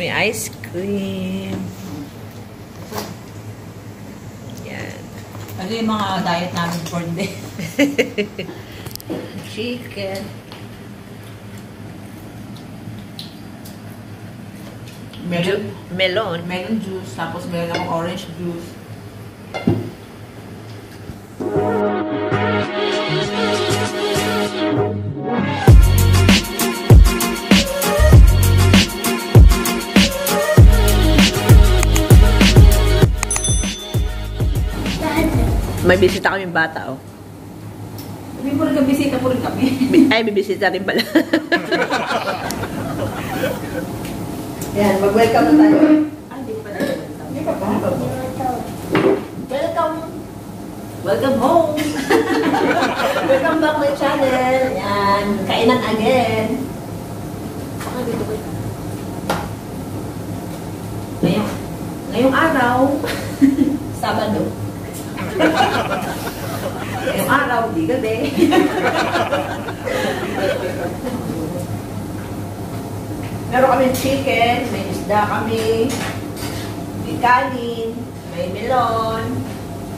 May ice cream. Yan. Ano yung mga diet namin for day? Chicken. Melon, melon. melon juice, tapos meron akong orange juice. May bisita kaming bata, oh. Hindi po rin kami bisita po rin kami. Ay, may bisita rin pala. Yan, mag-welcome na tayo. Ah, hindi pa tayo welcome. Hindi pa ba? Welcome. Welcome home. Welcome back my channel. Yan, kainan again. Ah, dito ba? Ngayong, ngayong araw, Sabado. Ngayong araw, di gabi. Meron kami chicken, may isda kami, may kanin, may melon,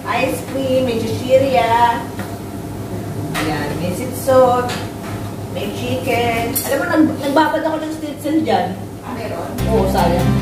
ice cream, may chichirya, Ayan, may sitsot, may chicken. Alam mo, nag nagbabad ako ng schnitzel dyan. Ah, meron? Oo, sayang.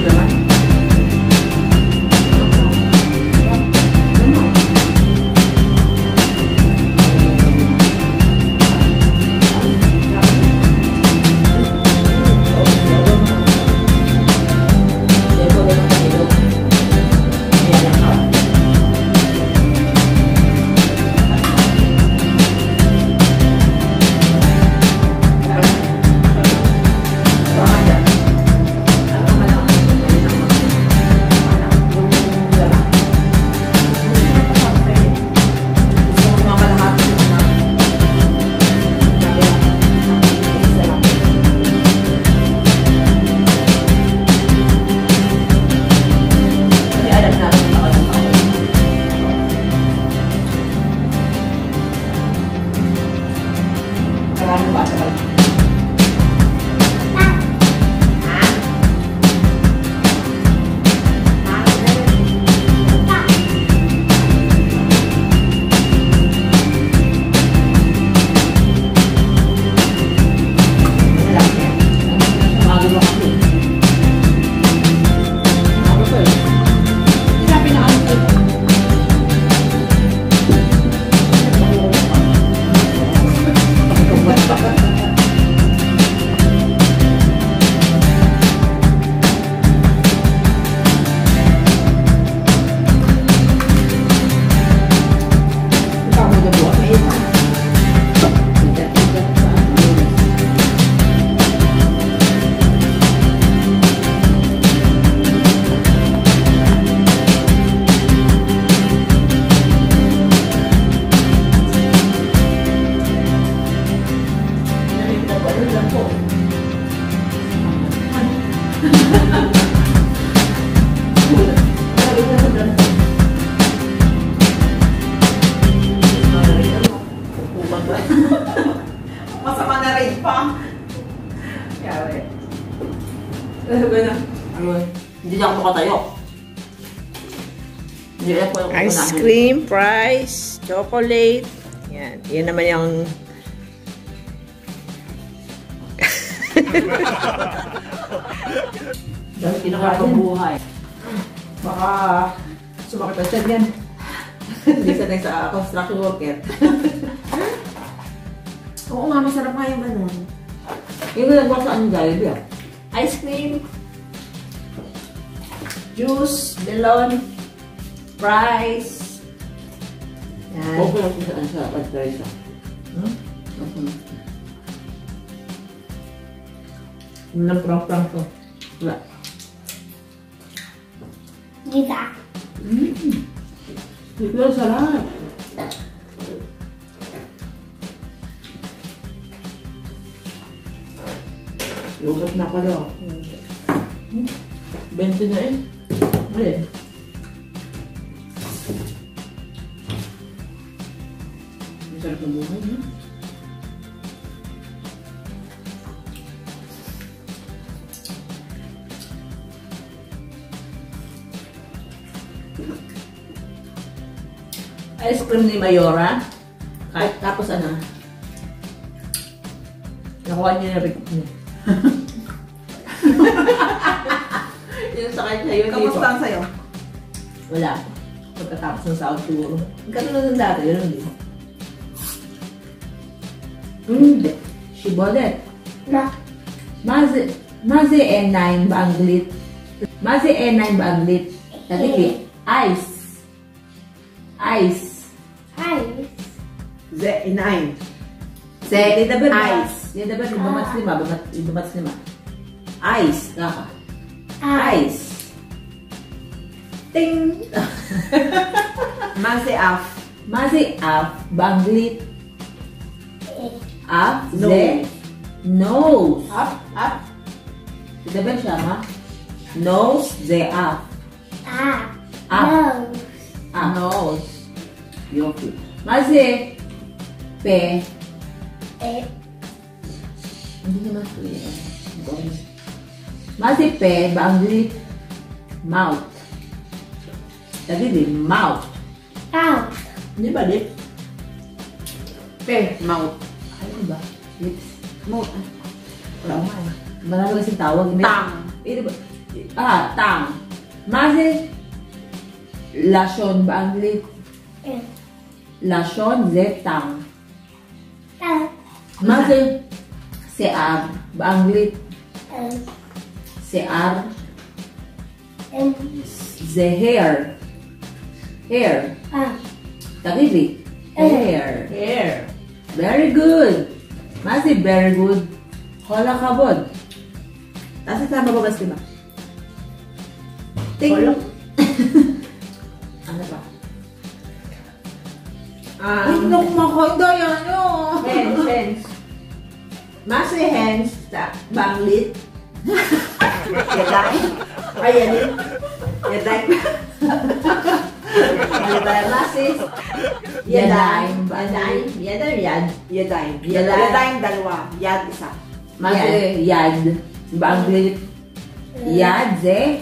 Ito naman. Maraming Masama na rin pa. Ano ba na? Ano, hindi na ako ako yung Ice cream, fries, chocolate. Yan. Yan naman yung... Dahil kinakain buhay. Baka sumakit ang tiyan yan. Hindi sanay sa construction worker. Oo nga, masarap nga yung ganun. Yung ginagawa sa anong Jollibee ah. Ice cream, juice, melon, fries. Yan. Okay lang sa sa pagkaisa. Hmm? Okay. Lang prang-prang to. Wala. Gita. Ito ang sarap. Lugat na pala. Hmm. 20 na eh. Alin? Ang sarap ng buhay, no? Ice cream ni Mayora. Kahit tapos ano, Nakuha niya na recoup niya. yung sa kanya yun Kamusta ang sayo? Wala. Pagkatapos ng sahod siguro. Ganun na dati, yun din. Hindi. Shibolet. Na. Mazi, mazi E9 ba ang glit? Mazi E9 ba ang glit? Tatipi. Ice. Ice. Ice. Z, inain. Se, di dapat Ice. Di dapat ibamat lima, bamat ibamat lima. Ice, kaka. Ice. Ice. Ting! Masi af. Mazi af ba ang glit? Af, ze, nose. Up, up. Di dapat siya ma? Nose, ze, af. Ah. Af. Nose. Ah, nose. Yoki. Mazi, pe, Eh. Hindi naman po yan. Masipe, ba ang lip? Mouth. Lagi din, mouth. Out. Hindi ba, Dip? Pe, mouth. Ano ba? Lips. Mouth. Wala ko nga. Marami kasing tawag. May- Tang. Eh, di ba? Ah, tang. Masi, lasyon ba ang lip? Eh. Lasyon, ze, tang. Ah. Masi, sear ba ang lip? Eh. Sear, Em. the hair. Hair. Ah. Tagili. Hair. Here. Very good. Masi, very good. Hola kabod. Nasa tama ba ba sila? Ting. Hola. ano pa? Um, kumakanda yan nyo. Hens, hens. Masi hens, ta, banglit. Yaday. Ay, yan yun. Yaday. Ano ba yung masi? Yaday. Yaday. Yaday, yad. Yaday. Yaday. Yaday dalawa. Yad isa. Masi, yad. Banglit. Yad, ze,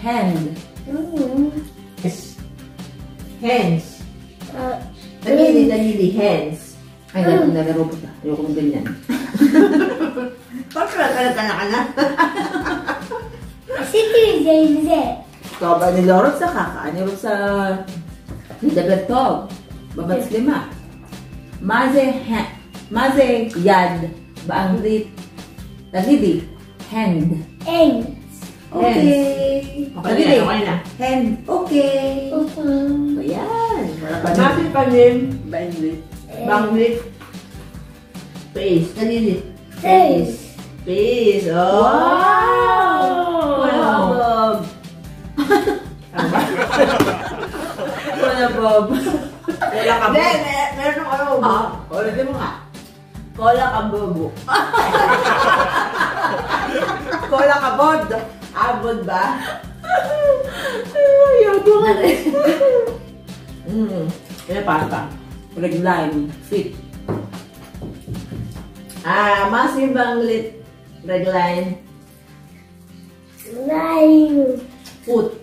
hand. Mm. Hens. Hens. Ah. Tagili, tagili, hens. Ay, mm. nalaro ko siya. Ayoko ng ganyan. Bakit ka na ka na? City Zay Ikaw ba nilorot sa kaka? Nilorot sa Dabertog. Babats lima. Maze, ha, maze, yad, baanglit, tagidi, hand. Eng. Okay. Okay na, okay na. Hand. Okay. Okay. Ayan. Wala pa Masi na. panim. Banglit. Banglit. Face. Tagili. Face. Face. Oh. Wow! Wala Bob. Wala, Bob. Wala ka Bob. Hindi, mer- meron ako ano. Ah, ulitin mo nga. Kola ka bobo. Kola ka bod. Abod ba? Ayoko nga rin. Mm. Kaya pasta. Regline. Fit. Ah, masi banglit. Regline. Nine. Foot.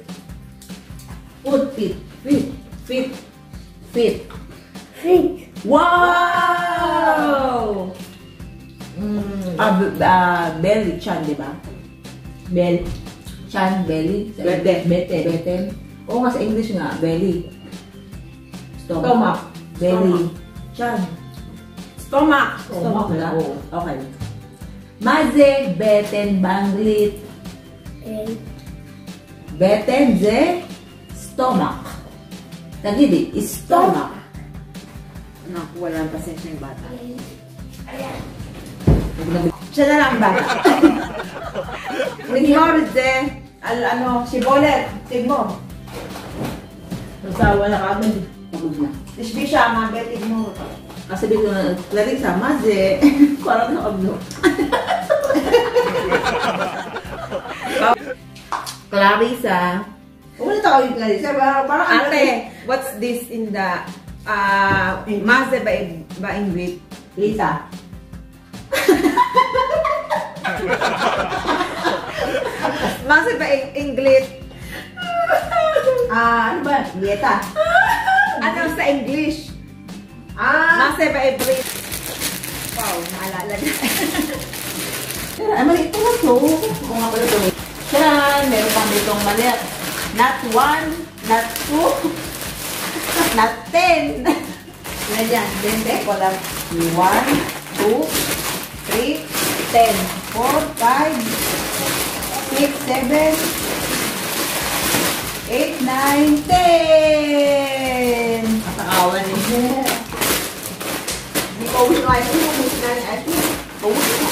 Foot, feet. Feet. Feet. Feet. Feet. Wow! Mm. Ah, ah, belly, chan, di ba? Bell. Chan, belly. Bete. Bete. Bete. Oo nga, sa English nga, belly. Stomach. Stomach. Belly. Chan. Stomach. Stomach na? Oo. Okay. Maze, beten, banglit. Eight. Beten, ze, stomach. Tagidi, stomach. Naku, wala ang pasensya yung bata. Siya na lang bata. Mo, Rizze. Al, ano, si Bolet. Tig mo. Nasawa na kagad. Pagod na. Tisbi siya, mga betig mo. Kasi bigla na, Clarissa, maze. Parang nakablo. Clarissa. Huwag mo na tawagin ka rin. Parang. Ate, what's this in the uh, Maze ba, ba English? Lisa. Maze ba in- English? Ah, ano ba? Dieta. Ano sa English? Ah, ba English? Wow, naalala niya. Ay, maliit pala to. Oo nga pala to. Tiyan! Meron pang ditong maliit. Not one, not two, not ten. yan yan. Dente ko lang. One, two, three, ten. Four, five, six, seven, eight, nine, ten. Matakawan niya. Hindi ko uwi na ito. Uwi na ito. Uwi na.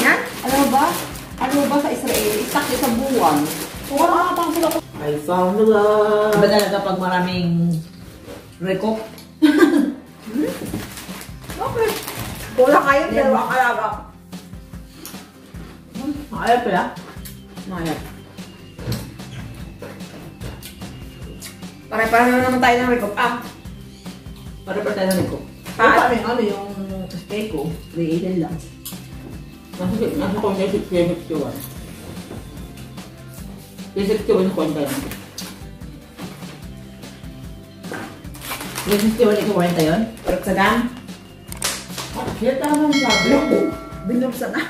Yan? Alam mo ba? Ano ba sa Israel? Itak sa buwan. Kung ano pang sila I found love. Iba talaga pag maraming rekop. Okay. Kulang kayo, dalawa ang alaga. Ayaw pala. Mayat. Pare-pareho na naman tayo ng recop. Ah, Para pa tayo ng. Pat. Ano yung ano yung steak ko? 380 lang. Nasa, nasa ko niya 61. 61 yung kwenta yun. 61 yung kwenta yun? pero sa dam. Kaya tama ang sabi. Binursa na.